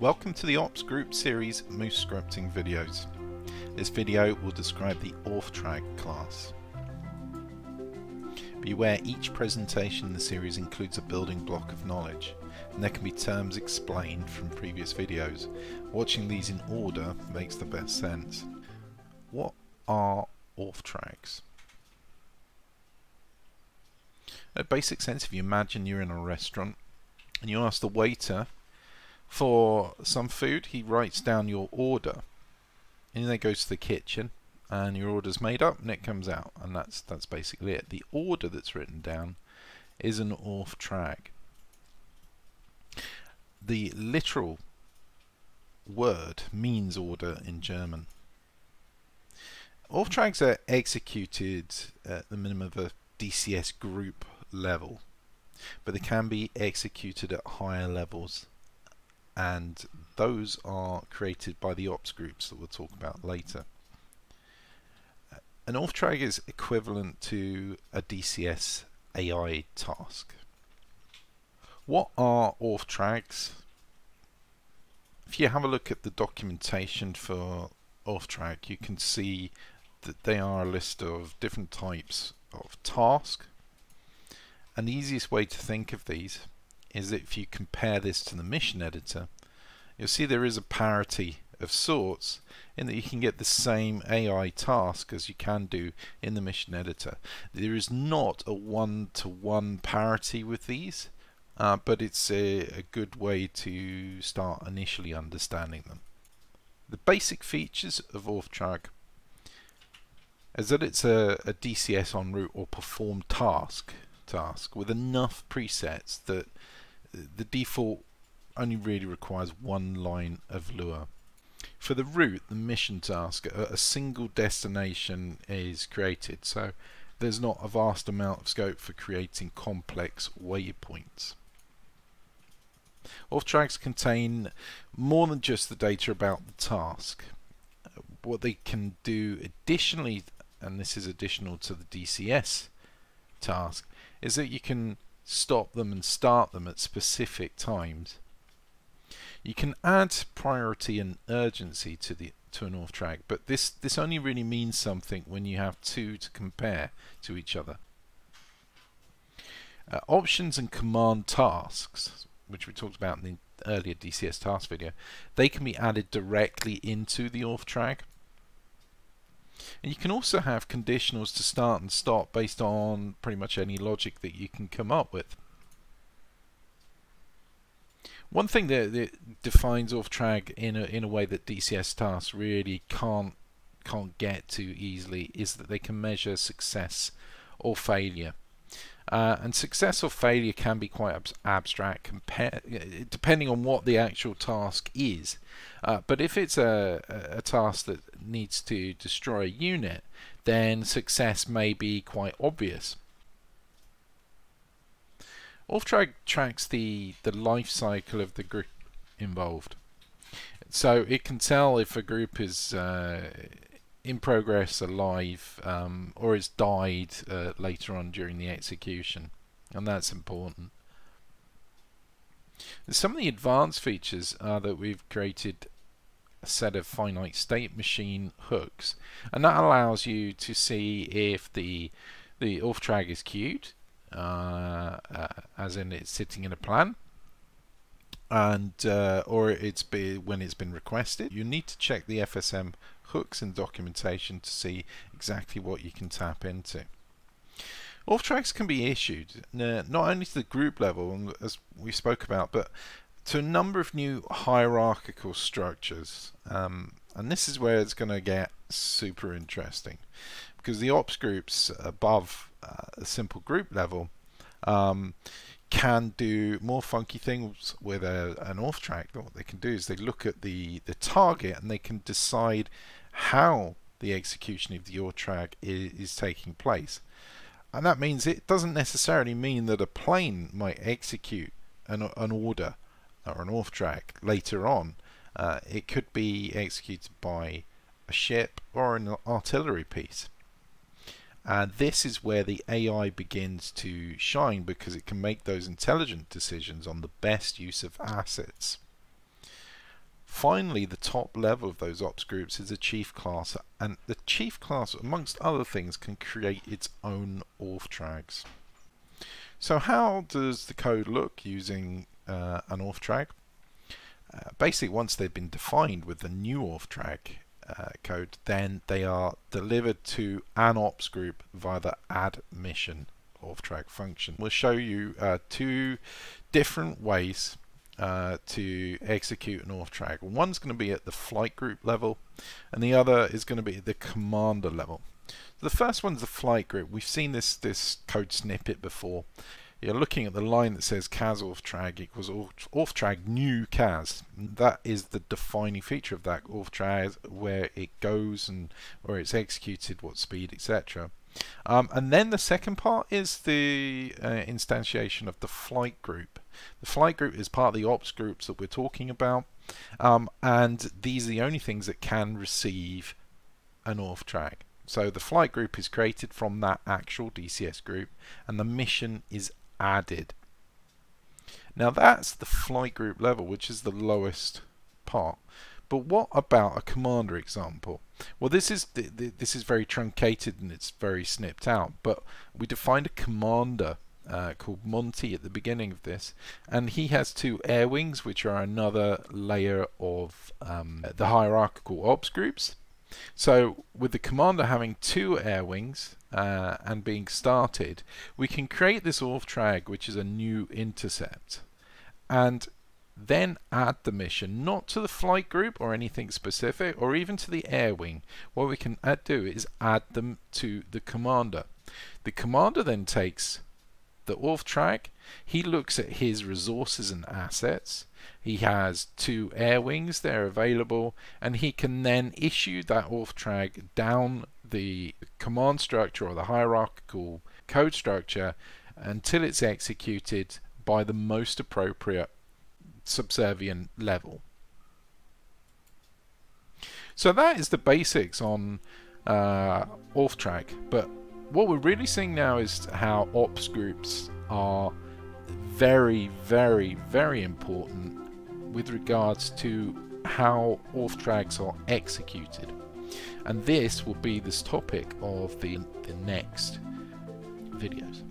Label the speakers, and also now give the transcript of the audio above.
Speaker 1: Welcome to the Ops Group series Moose Scripting videos. This video will describe the Auftrag class. Beware each presentation in the series includes a building block of knowledge and there can be terms explained from previous videos. Watching these in order makes the best sense. What are Auftrags? A basic sense, if you imagine you're in a restaurant and you ask the waiter for some food, he writes down your order and then goes to the kitchen and your order's made up and it comes out and that's that's basically it. The order that's written down is an Auftrag. The literal word means order in German. Auftrags are executed at the minimum of a DCS group level, but they can be executed at higher levels and those are created by the ops groups that we'll talk about later. An Auftrag is equivalent to a DCS AI task. What are Auftrags? If you have a look at the documentation for Auftrag, you can see that they are a list of different types of task. And the easiest way to think of these is that if you compare this to the mission editor, you'll see there is a parity of sorts in that you can get the same AI task as you can do in the mission editor. There is not a one-to-one -one parity with these, uh, but it's a, a good way to start initially understanding them. The basic features of Auftrag is that it's a, a DCS en route or perform task task with enough presets that the default only really requires one line of Lua. For the route, the mission task, a, a single destination is created, so there's not a vast amount of scope for creating complex waypoints. Auftrags contain more than just the data about the task. What they can do additionally, and this is additional to the DCS task, is that you can stop them and start them at specific times. You can add priority and urgency to the to an Auftrag, but this this only really means something when you have two to compare to each other. Uh, options and command tasks, which we talked about in the earlier DCS task video, they can be added directly into the Auftrag. And you can also have conditionals to start and stop based on pretty much any logic that you can come up with. One thing that, that defines Auftrag in a in a way that DCS tasks really can't can't get to easily is that they can measure success or failure. Uh, and success or failure can be quite ab abstract depending on what the actual task is. Uh, but if it's a, a task that needs to destroy a unit, then success may be quite obvious. Auftrag tracks the, the life cycle of the group involved. So it can tell if a group is uh, in progress, alive, um, or has died uh, later on during the execution. And that's important. Some of the advanced features are that we've created a set of finite state machine hooks and that allows you to see if the the Auftrag is queued uh, uh, as in it's sitting in a plan and uh, or it's be when it's been requested you need to check the FSM hooks in documentation to see exactly what you can tap into Auftrags can be issued not only to the group level as we spoke about but to a number of new hierarchical structures um, and this is where it's going to get super interesting because the ops groups above uh, a simple group level um, can do more funky things with a, an Auftrag. What they can do is they look at the, the target and they can decide how the execution of the Auftrag is, is taking place. And that means it doesn't necessarily mean that a plane might execute an, an order or an Auftrag later on. Uh, it could be executed by a ship or an artillery piece. And this is where the AI begins to shine because it can make those intelligent decisions on the best use of assets. Finally, the top level of those ops groups is a chief class, and the chief class, amongst other things, can create its own Auftrags. So how does the code look using uh, an Auftrag? Uh, basically, once they've been defined with the new Auftrag uh, code, then they are delivered to an ops group via the add mission Auftrag function. We'll show you uh, two different ways uh, to execute an Auftrag. One's going to be at the flight group level, and the other is going to be the commander level. The first one's the flight group. We've seen this this code snippet before. You're looking at the line that says CAS Auftrag equals Auftrag new CAS. That is the defining feature of that Auftrag, where it goes and where it's executed, what speed, etc. Um, and then the second part is the uh, instantiation of the flight group. The flight group is part of the ops groups that we're talking about, um, and these are the only things that can receive an Auftrag. So the flight group is created from that actual DCS group, and the mission is added. Now that's the flight group level, which is the lowest part. But what about a commander example? Well, this is this is very truncated and it's very snipped out. But we defined a commander uh, called Monty at the beginning of this, and he has two air wings, which are another layer of um, the hierarchical ops groups. So with the commander having two air wings uh, and being started, we can create this Auftrag, which is a new intercept. And then add the mission not to the flight group or anything specific or even to the air wing. What we can add, do is add them to the commander. The commander then takes the Auftrag. he looks at his resources and assets. He has two air wings they're available and he can then issue that Auftrag down the command structure or the hierarchical code structure until it's executed by the most appropriate subservient level. So that is the basics on uh, track. but what we're really seeing now is how ops groups are very, very, very important with regards to how Auftrags are executed. And this will be this topic of the, the next videos.